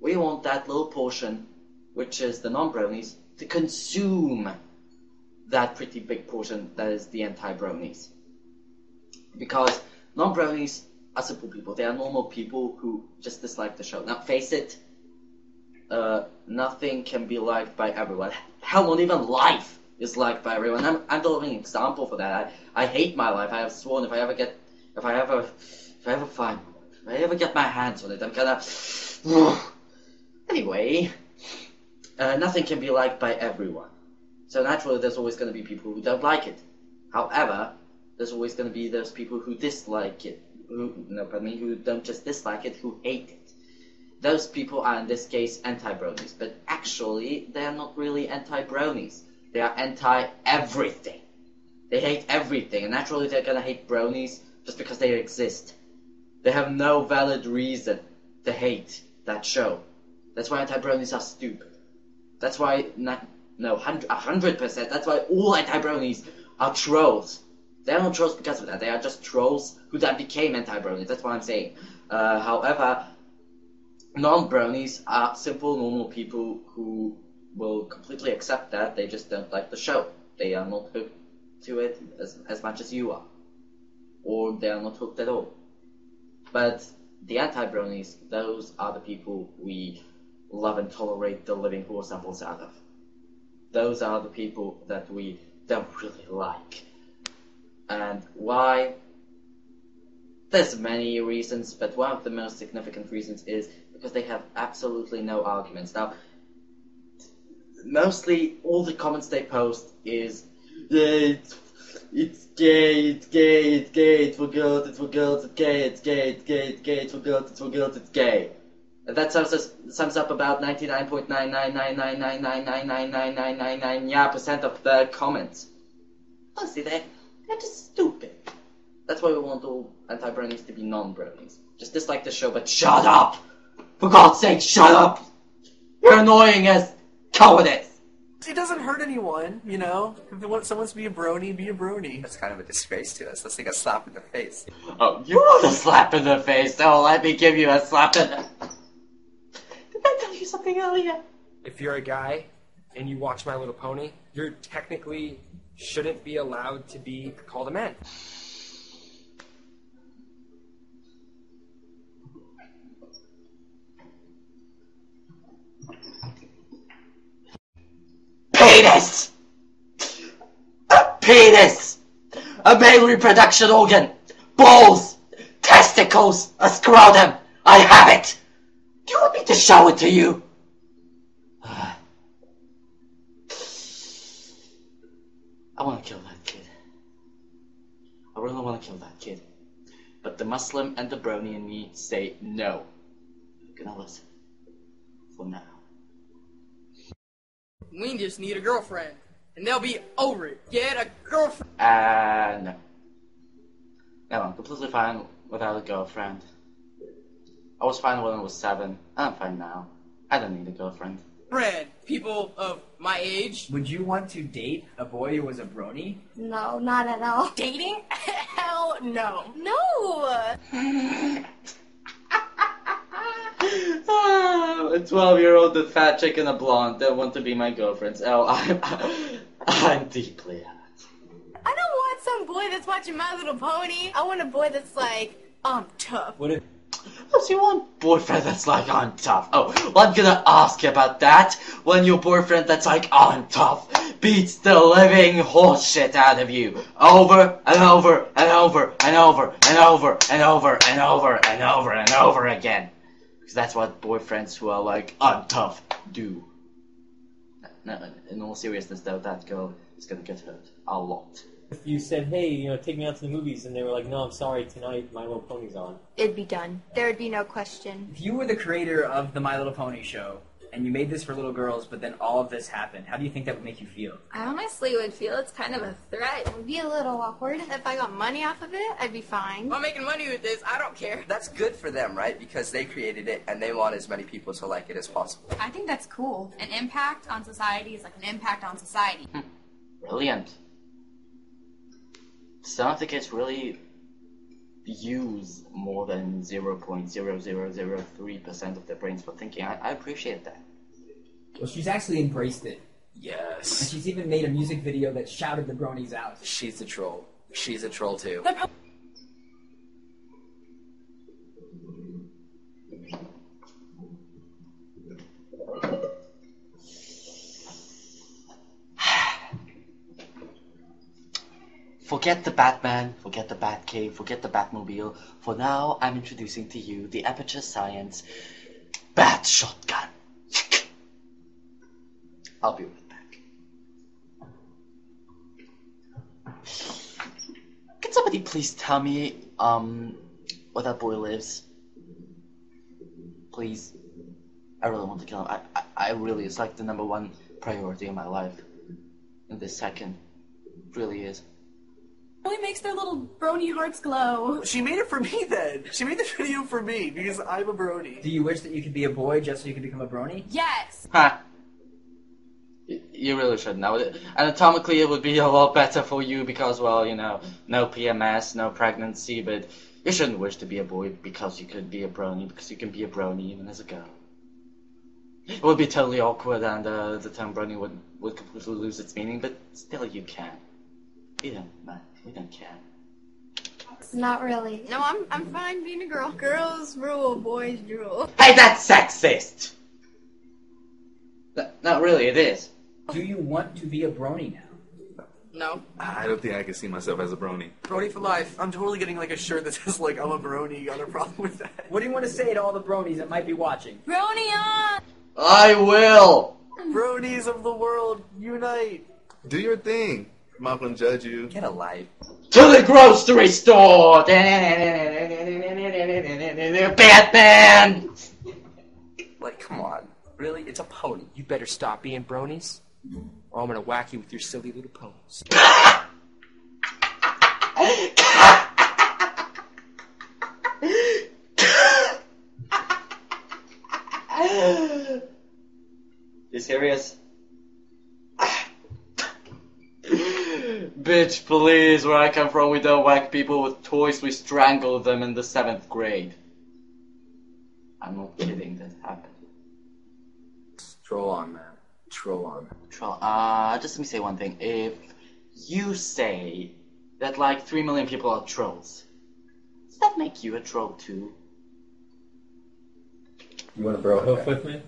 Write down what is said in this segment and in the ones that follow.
We want that little portion, which is the non-bronies, to consume that pretty big portion that is the anti-bronies. Because non-bronies are simple people. They are normal people who just dislike the show. Now, face it, uh, nothing can be liked by everyone. Hell, not even life is liked by everyone. I'm, I'm the living example for that. I, I hate my life. I have sworn if I ever get, if I ever, if I ever find, if I ever get my hands on it, I'm gonna. Anyway, uh, nothing can be liked by everyone. So naturally, there's always going to be people who don't like it. However, there's always going to be those people who dislike it. Who, no, pardon me, who don't just dislike it, who hate it. Those people are in this case anti-bronies, but actually they're not really anti-bronies. They are anti-everything. They hate everything, and naturally they're gonna hate bronies just because they exist. They have no valid reason to hate that show. That's why anti-bronies are stupid. That's why not, no, hundred percent. That's why all anti-bronies are trolls. They are not trolls because of that. They are just trolls who then became anti-bronies. That's what I'm saying. Uh, however, non-bronies are simple, normal people who will completely accept that. They just don't like the show. They are not hooked to it as, as much as you are. Or they are not hooked at all. But the anti-bronies, those are the people we love and tolerate the living apples out of. Those are the people that we don't really like. And why? There's many reasons, but one of the most significant reasons is because they have absolutely no arguments. Now, mostly all the comments they post is, it's, it's gay, it's gay, it's gay, it's for girls, it's for girls, it's gay, it's gay, it's gay, it's gay, it's for girls, it's for girls, it's gay. That sums, sums up about 99.99999999999 yeah percent of the comments. Honestly, they they're just stupid. That's why we want all anti-bronies to be non-bronies. Just dislike the show, but shut up! For God's sake, shut up! You're annoying as cowardice! It doesn't hurt anyone, you know? If want someone to be a brony, be a brony. That's kind of a disgrace to us. That's like a slap in the face. Oh, you want a slap in the face, let me give you a slap in the... Did I tell you something earlier? If you're a guy and you watch My Little Pony, you're technically shouldn't be allowed to be called a man. Penis! A penis! A male reproduction organ! Balls! Testicles! A scrotum! I have it! Do you want me to show it to you? I want to kill that kid. I really want to kill that kid. But the Muslim and the Brony and me say no. You're gonna listen. For now. We just need a girlfriend. And they'll be over it. Get a girlfriend. Uh, no. No, I'm completely fine without a girlfriend. I was fine when I was seven. I'm fine now. I don't need a girlfriend. Friend. People of my age. Would you want to date a boy who was a brony? No, not at all. Dating? Hell no. No! A 12 year old, the fat chick and a blonde don't want to be my girlfriends. Oh, I'm, I'm deeply hurt. I don't want some boy that's watching My Little Pony. I want a boy that's like, I'm tough. What if So you want boyfriend that's like, I'm tough. Oh, well, I'm gonna ask you about that when your boyfriend that's like, I'm tough beats the living horseshit out of you over and over and over and over and over and over and over and over and over again. Because that's what boyfriends who are like, I'm tough do. No, in all seriousness though, that girl is gonna get hurt a lot. If you said, hey, you know, take me out to the movies, and they were like, no, I'm sorry, tonight My Little Pony's on. It'd be done. There would be no question. if you were the creator of the My Little Pony show and you made this for little girls, but then all of this happened, how do you think that would make you feel? I honestly would feel it's kind of a threat. It would be a little awkward. If I got money off of it, I'd be fine. If I'm making money with this, I don't care. That's good for them, right? Because they created it and they want as many people to like it as possible. I think that's cool. An impact on society is like an impact on society. Hmm. Brilliant. Some of the kids really use more than 0.0003% of their brains for thinking. I, I appreciate that. Well, she's actually embraced it. And Yes. she's even made a music video that shouted the bronies out. She's a troll. She's a troll too. Forget the Batman, forget the Batcave, forget the Batmobile. For now, I'm introducing to you the Aperture Science Bat Shotgun. I'll be right back. Can somebody please tell me, um, where that boy lives? Please. I really want to kill him. I, I, I really, it's like the number one priority in my life. In this second. really is. Really makes their little brony hearts glow. She made it for me then. She made the video for me because I'm a brony. Do you wish that you could be a boy just so you could become a brony? Yes. Ha! Y- You really should know it. Anatomically, it would be a lot better for you because, well, you know, no PMS, no pregnancy, but you shouldn't wish to be a boy because you could be a brony, because you can be a brony even as a girl. It would be totally awkward and uh, the term brony would, would completely lose its meaning, but still you can. We don't, man, we don't care. Not really. No, I'm I'm fine being a girl. Girls rule, boys drool. Hey, that's sexist! N- no, really, it is. Do you want to be a brony now? No. I don't think I can see myself as a brony. Brony for life. I'm totally getting like a shirt that says like I'm a brony. Got a problem with that? What do you want to say to all the bronies that might be watching? Brony on! I will! Bronies of the world, unite! Do your thing. I'm not gonna judge you. Get a life. To the grocery store! Batman! Like, come on. Really? It's a pony. You better stop being bronies, or I'm gonna whack you with your silly little ponies. You serious? Bitch, please, where I come from, we don't whack people with toys, we strangle them in the seventh grade. I'm not kidding, that happened. Troll on, man. Troll on. Troll. Uh, just let me say one thing. If you say that like three million people are trolls, does that make you a troll too? You want to bro Hoof with me?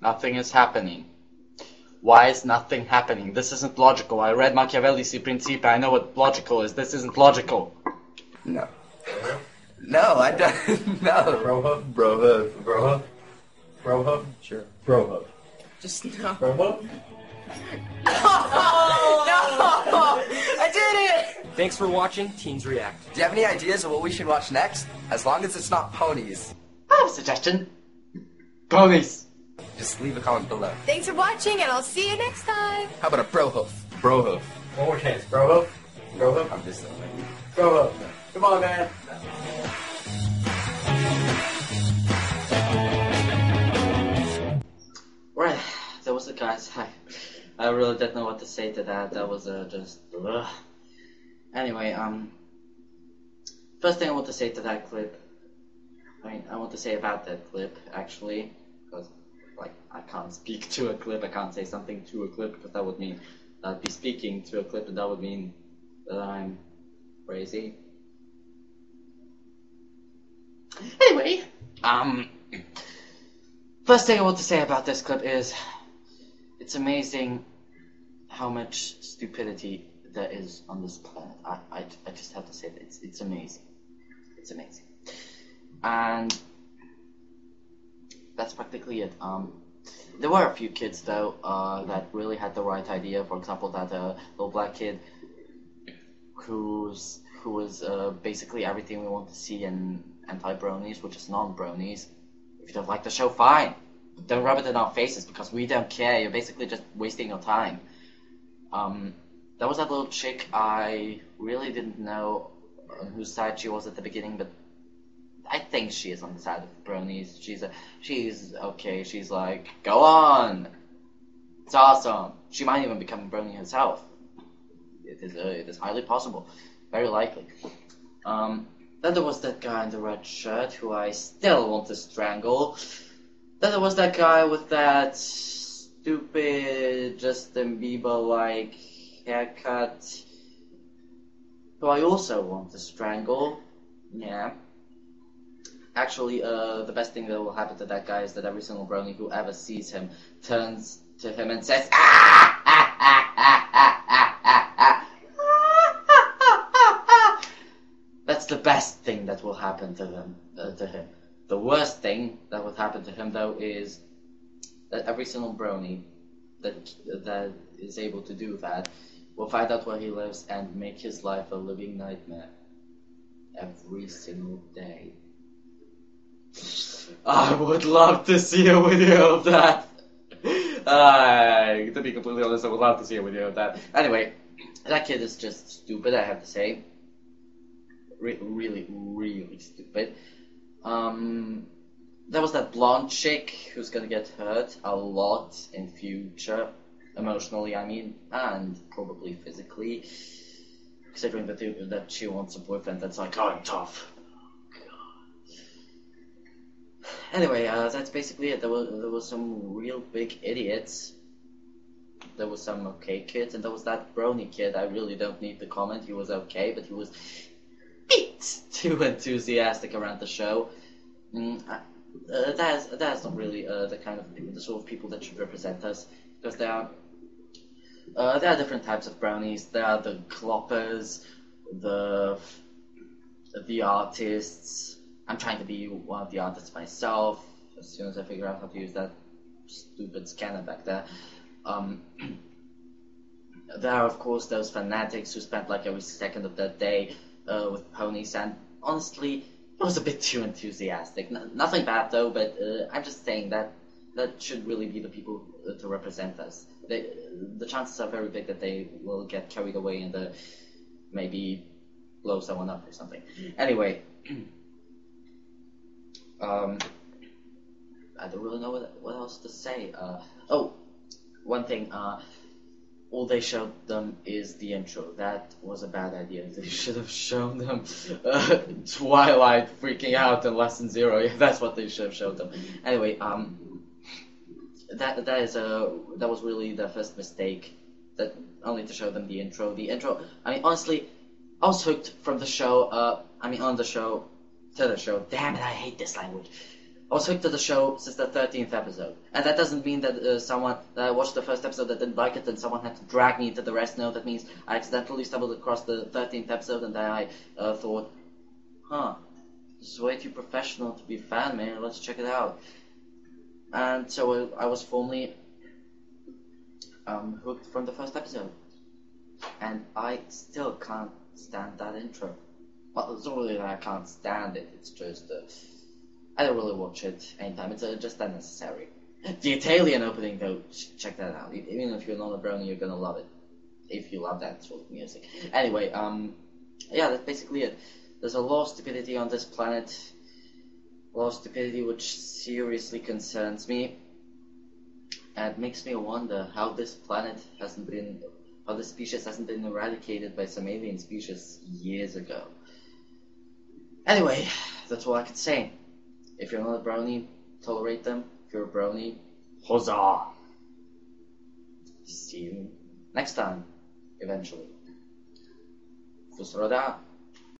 Nothing is happening. Why is nothing happening? This isn't logical. I read Machiavelli's Principe. I know what logical is. This isn't logical. No. No, I don't. No. Bro hoof? Bro hoof. Bro hoof? Bro hoof? Sure. Bro hoof. Just no. Bro hoof? no! I did it! Thanks for watching Teens React. Do you have any ideas of what we should watch next? As long as it's not ponies. I have a suggestion. Ponies. Just leave a comment below. Thanks for watching, and I'll see you next time. How about a bro hoof? Bro hoof. One more chance. Bro hoof? Bro hoof? I'm just Bro hoof. Come on, man. Right. That was it, guys. I, I really didn't know what to say to that. That was uh, just. Ugh. Anyway, um. First thing I want to say to that clip. I mean, I want to say about that clip, actually. Because, like, I can't speak to a clip. I can't say something to a clip because that would mean that I'd be speaking to a clip and that would mean that I'm crazy. Anyway, um. First thing I want to say about this clip is it's amazing how much stupidity there is on this planet. I, I, I just have to say that it's, it's amazing. It's amazing. And that's practically it. Um, there were a few kids though uh, that really had the right idea. For example, that uh, little black kid who's who was uh, basically everything we want to see in anti-bronies, which is non-bronies. If you don't like the show, fine. Don't rub it in our faces because we don't care. You're basically just wasting your time. Um, there was that little chick. I really didn't know whose side she was at the beginning, but I think she is on the side of bronies. She's a, she's okay. She's like, go on. It's awesome. She might even become a brony herself. it is uh, it is highly possible, very likely. Um, then there was that guy in the red shirt who I still want to strangle. Then there was that guy with that stupid Justin Bieber like haircut who I also want to strangle. Yeah. Actually, uh, the best thing that will happen to that guy is that every single brony who ever sees him turns to him and says, ah! ah, ah, ah, ah, ah, ah, ah. That's the best thing that will happen to them, uh, to him. The worst thing that would happen to him, though, is that every single brony that that is able to do that will find out where he lives and make his life a living nightmare every single day. I would love to see a video of that. Uh, to be completely honest, I would love to see a video of that. Anyway, that kid is just stupid, I have to say. Re- really, really stupid. Um, there was that blonde chick who's gonna get hurt a lot in future, emotionally, I mean, and probably physically. Considering that, that she wants a boyfriend that's like, oh, I'm tough. Anyway, uh, that's basically it. There were there were some real big idiots. There was some okay kids, and there was that brony kid. I really don't need to comment. He was okay, but he was bit too enthusiastic around the show. Mm, uh, that's that's not really uh, the kind of people, the sort of people that should represent us, because there are uh, there are different types of bronies. There are the cloppers, the the artists. I'm trying to be one of the artists myself. As soon as I figure out how to use that stupid scanner back there. Um, there are of course those fanatics who spent like every second of their day uh, with ponies, and honestly, it was a bit too enthusiastic. Nothing bad though, but uh, I'm just saying that that should really be the people uh, to represent us. They, the chances are very big that they will get carried away and maybe blow someone up or something. Anyway, um, I don't really know what, what else to say. Uh, oh, one thing. Uh, all they showed them is the intro. That was a bad idea. They should have shown them uh, Twilight freaking out in Lesson Zero. Yeah, that's what they should have showed them. Anyway, um, that that is a that was really the first mistake. That only to show them the intro. The intro. I mean, honestly, I was hooked from the show. Uh, I mean, on the show to the show. Damn it, I hate this language. I was hooked to the show since the 13th episode. And that doesn't mean that uh, someone that I watched the first episode that didn't like it and someone had to drag me into the rest. No, that means I accidentally stumbled across the 13th episode and then I uh, thought, huh, this is way too professional to be fan, man. Let's check it out. And so I, I was formally um, hooked from the first episode. And I still can't stand that intro. Well, it's not really that I can't stand it, it's just uh, I don't really watch it anytime. It's uh, just unnecessary. The Italian opening, though, check that out. Even if you're not a brony, you're gonna love it. If you love that sort of music. Anyway, um, yeah, that's basically it. There's a lot of stupidity on this planet. A lot of stupidity which seriously concerns me. And makes me wonder how this planet hasn't been, how this species hasn't been eradicated by some alien species years ago. Anyway, that's all I can say. If you're not a brony, tolerate them. If you're a brony, huzzah! See you next time, eventually. Fus Ro Dah.